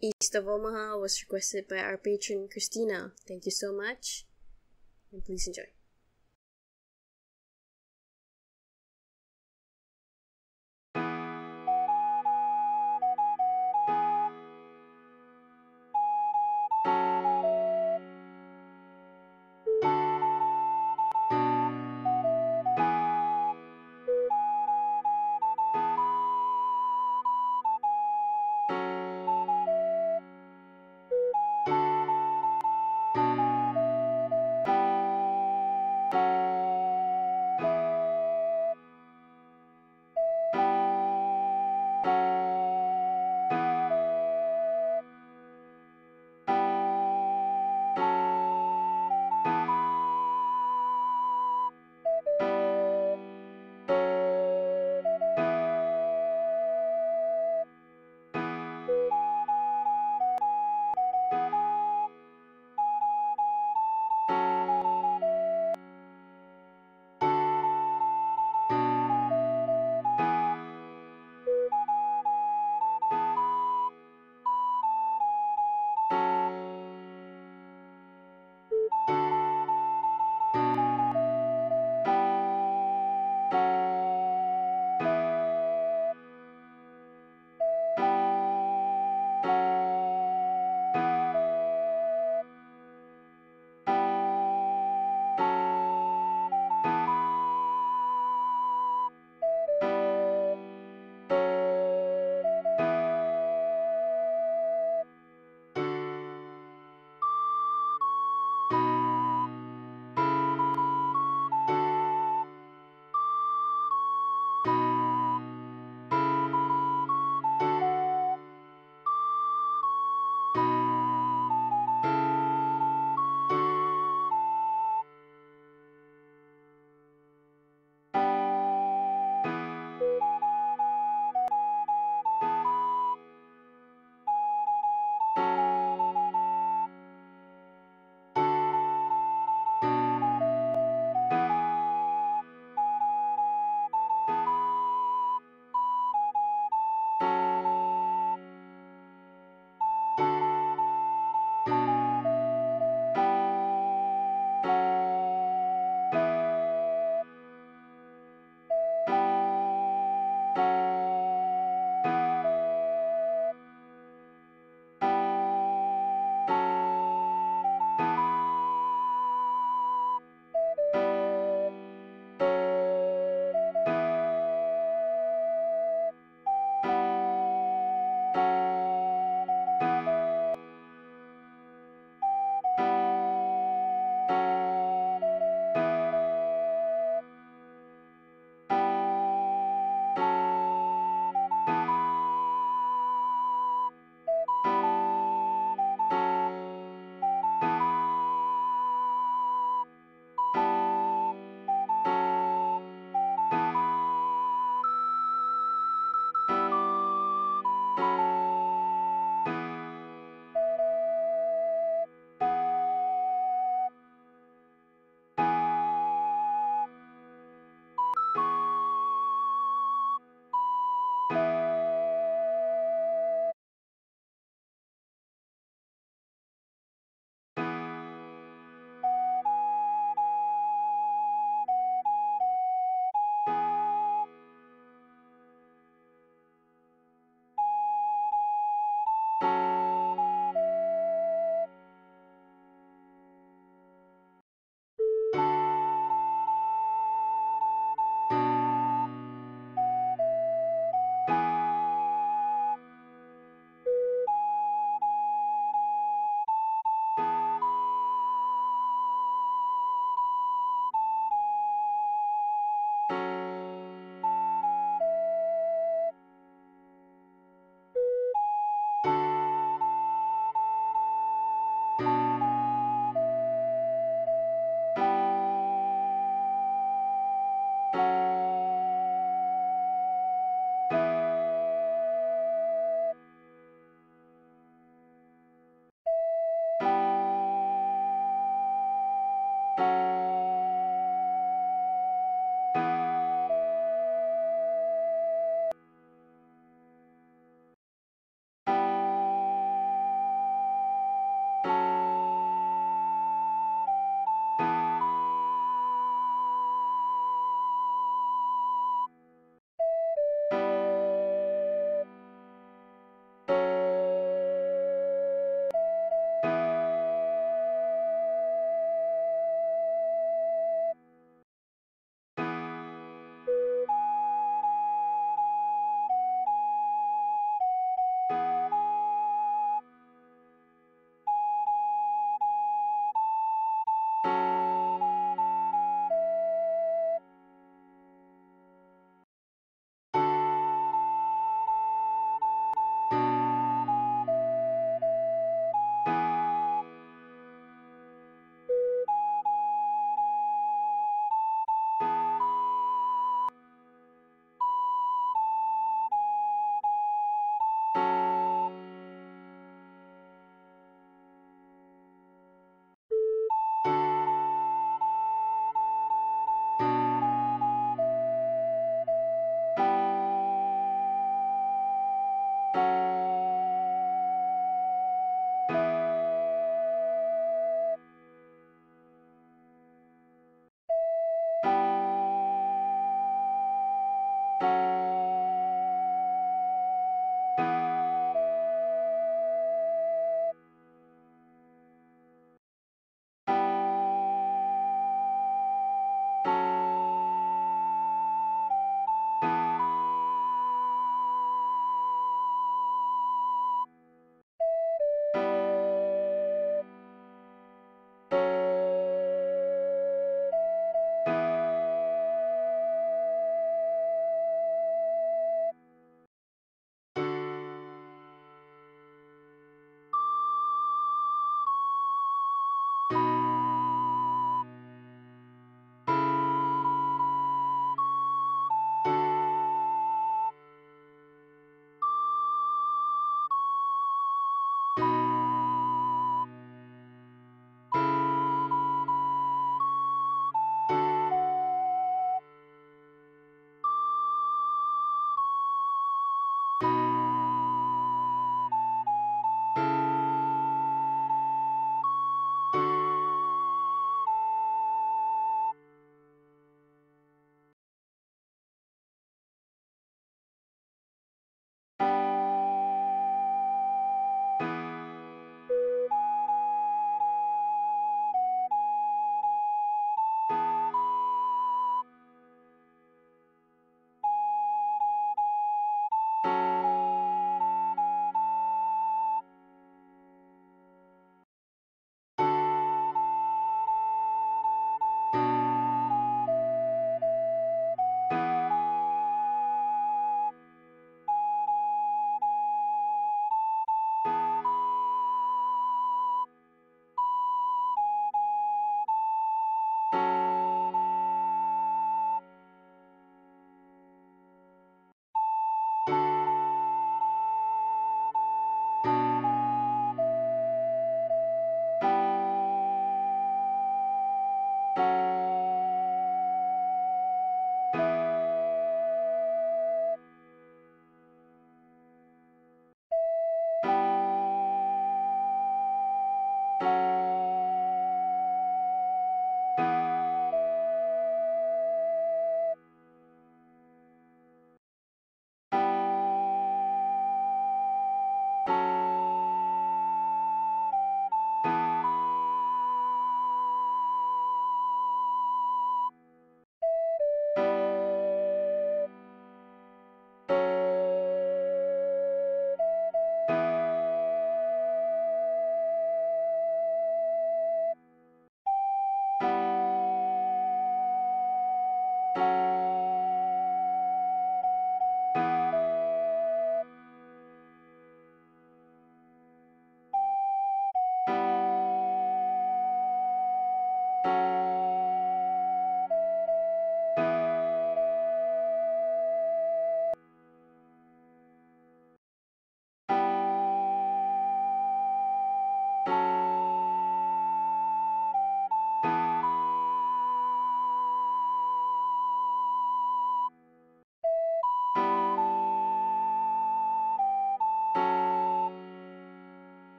East of Omaha was requested by our patron Christina. Thank you so much, and please enjoy.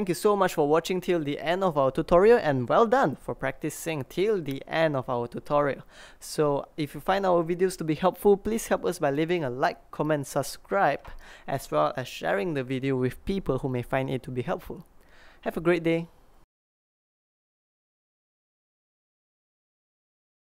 Thank you so much for watching till the end of our tutorial and well done for practicing till the end of our tutorial. So if you find our videos to be helpful, please help us by leaving a like, comment, subscribe, as well as sharing the video with people who may find it to be helpful. Have a great day.